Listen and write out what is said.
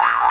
Wow.